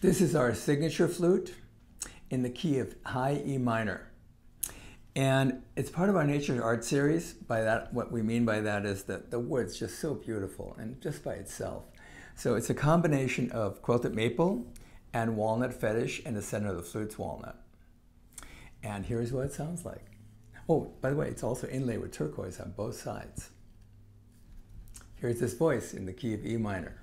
This is our signature flute in the key of high E minor. And it's part of our nature art series. By that, what we mean by that is that the wood's just so beautiful and just by itself. So it's a combination of quilted maple and walnut fetish, and the center of the flute's walnut. And here's what it sounds like. Oh, by the way, it's also inlaid with turquoise on both sides. Here's this voice in the key of E minor.